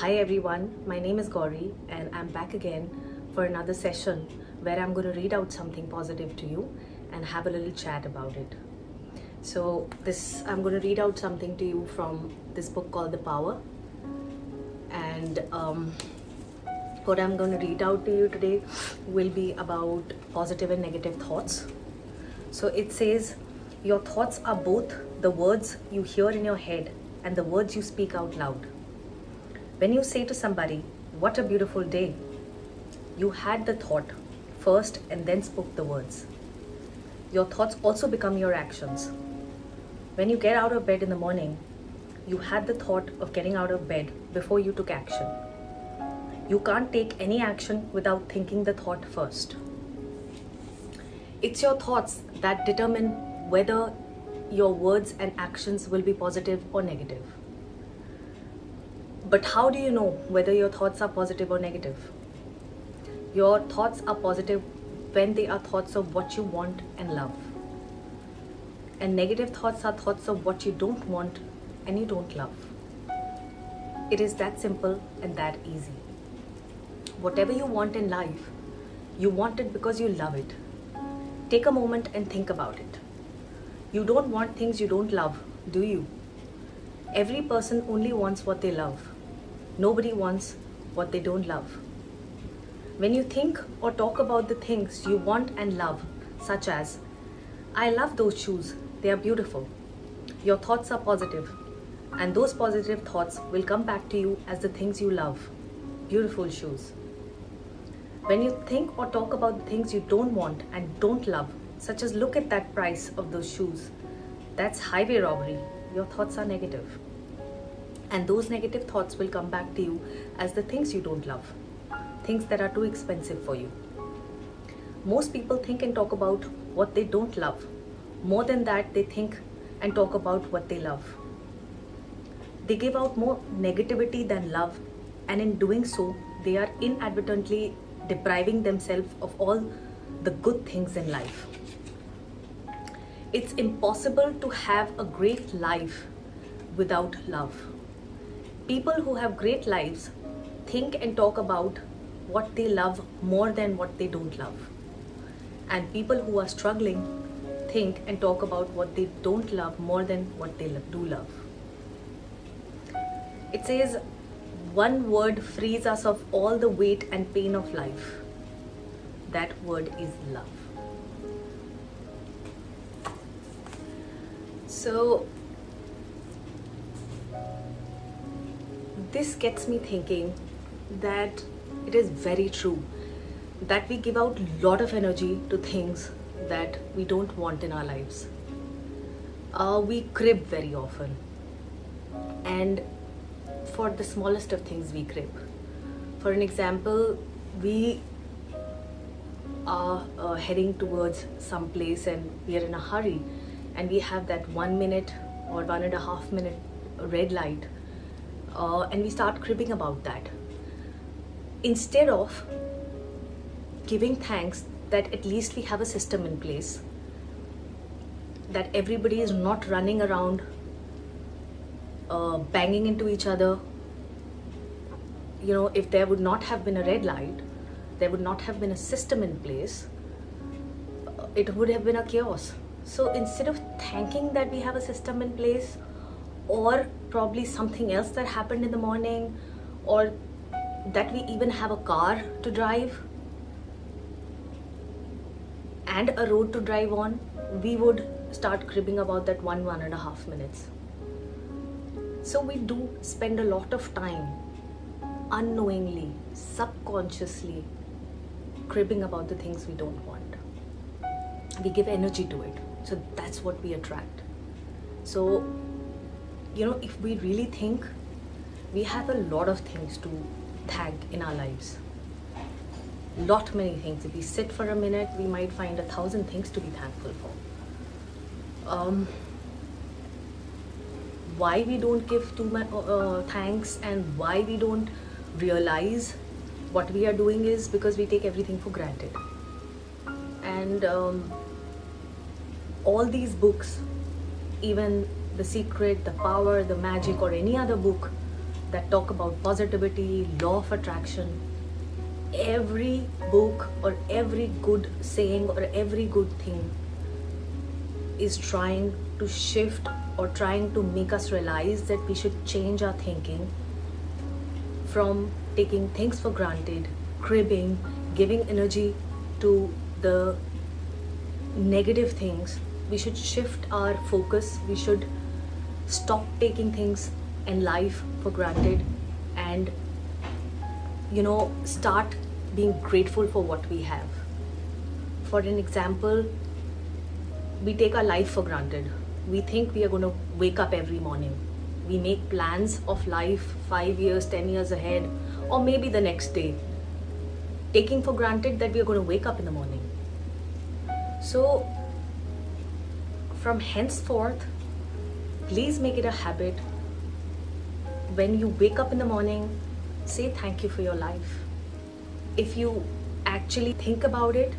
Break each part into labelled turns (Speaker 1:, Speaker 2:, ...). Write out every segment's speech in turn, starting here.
Speaker 1: Hi everyone, my name is Gauri and I'm back again for another session where I'm going to read out something positive to you and have a little chat about it. So this I'm going to read out something to you from this book called The Power and um, what I'm going to read out to you today will be about positive and negative thoughts. So it says your thoughts are both the words you hear in your head and the words you speak out loud. When you say to somebody, What a beautiful day, you had the thought first and then spoke the words. Your thoughts also become your actions. When you get out of bed in the morning, you had the thought of getting out of bed before you took action. You can't take any action without thinking the thought first. It's your thoughts that determine whether your words and actions will be positive or negative. But how do you know whether your thoughts are positive or negative? Your thoughts are positive when they are thoughts of what you want and love. And negative thoughts are thoughts of what you don't want and you don't love. It is that simple and that easy. Whatever you want in life, you want it because you love it. Take a moment and think about it. You don't want things you don't love, do you? Every person only wants what they love. Nobody wants what they don't love. When you think or talk about the things you want and love, such as, I love those shoes, they are beautiful, your thoughts are positive, and those positive thoughts will come back to you as the things you love, beautiful shoes. When you think or talk about the things you don't want and don't love, such as look at that price of those shoes, that's highway robbery, your thoughts are negative. And those negative thoughts will come back to you as the things you don't love, things that are too expensive for you. Most people think and talk about what they don't love. More than that, they think and talk about what they love. They give out more negativity than love, and in doing so, they are inadvertently depriving themselves of all the good things in life. It's impossible to have a great life without love. People who have great lives think and talk about what they love more than what they don't love. And people who are struggling think and talk about what they don't love more than what they do love. It says, one word frees us of all the weight and pain of life. That word is love. So, this gets me thinking that it is very true that we give out a lot of energy to things that we don't want in our lives. Uh, we crib very often, and for the smallest of things, we crib. For an example, we are uh, heading towards some place and we are in a hurry, and we have that one minute or one and a half minute red light uh, and we start cribbing about that. Instead of giving thanks that at least we have a system in place, that everybody is not running around uh, banging into each other. You know, if there would not have been a red light, there would not have been a system in place, it would have been a chaos. So instead of thanking that we have a system in place, or probably something else that happened in the morning or that we even have a car to drive. And a road to drive on we would start cribbing about that one one and a half minutes. So we do spend a lot of time unknowingly subconsciously cribbing about the things we don't want. We give energy to it. So that's what we attract. So you know, if we really think, we have a lot of things to thank in our lives. Lot many things. If we sit for a minute, we might find a thousand things to be thankful for. Um, why we don't give too much uh, uh, thanks and why we don't realize what we are doing is because we take everything for granted. And um, all these books, even the Secret, The Power, The Magic, or any other book that talk about positivity, law of attraction, every book or every good saying or every good thing is trying to shift or trying to make us realize that we should change our thinking from taking things for granted, cribbing, giving energy to the negative things. We should shift our focus. We should stop taking things in life for granted and you know start being grateful for what we have. For an example we take our life for granted. We think we are going to wake up every morning. We make plans of life 5 years 10 years ahead or maybe the next day taking for granted that we are going to wake up in the morning. So from henceforth please make it a habit when you wake up in the morning, say thank you for your life. If you actually think about it,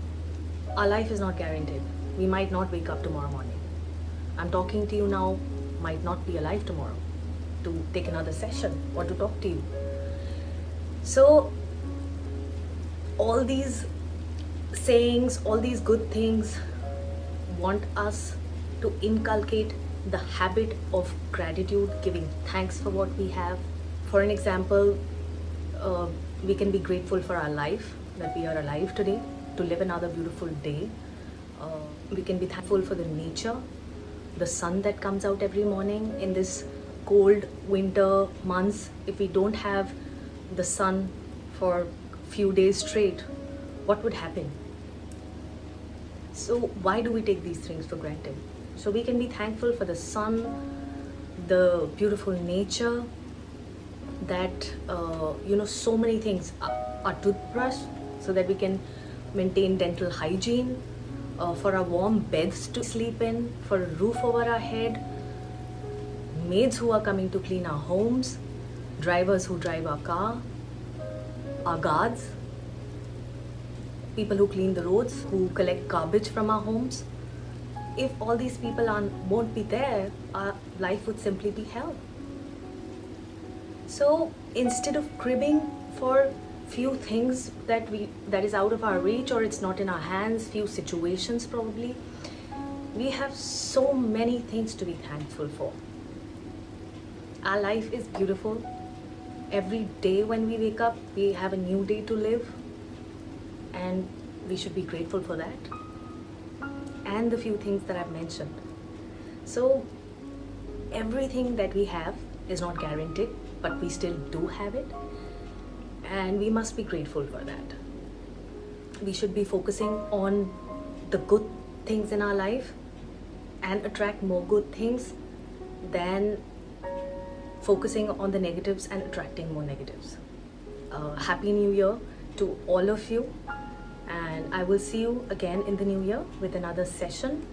Speaker 1: our life is not guaranteed. We might not wake up tomorrow morning. I'm talking to you now, might not be alive tomorrow to take another session or to talk to you. So, all these sayings, all these good things want us to inculcate the habit of gratitude, giving thanks for what we have. For an example, uh, we can be grateful for our life, that we are alive today, to live another beautiful day. Uh, we can be thankful for the nature, the sun that comes out every morning in this cold winter months. If we don't have the sun for few days straight, what would happen? So, why do we take these things for granted? So we can be thankful for the sun, the beautiful nature, that uh, you know so many things. Our toothbrush, so that we can maintain dental hygiene, uh, for our warm beds to sleep in, for a roof over our head, maids who are coming to clean our homes, drivers who drive our car, our guards, people who clean the roads, who collect garbage from our homes if all these people aren't, won't be there, our life would simply be hell. So instead of cribbing for few things that we that is out of our reach or it's not in our hands, few situations probably, we have so many things to be thankful for. Our life is beautiful. Every day when we wake up, we have a new day to live, and we should be grateful for that and the few things that I've mentioned. So, everything that we have is not guaranteed, but we still do have it, and we must be grateful for that. We should be focusing on the good things in our life and attract more good things than focusing on the negatives and attracting more negatives. Uh, Happy New Year to all of you I will see you again in the new year with another session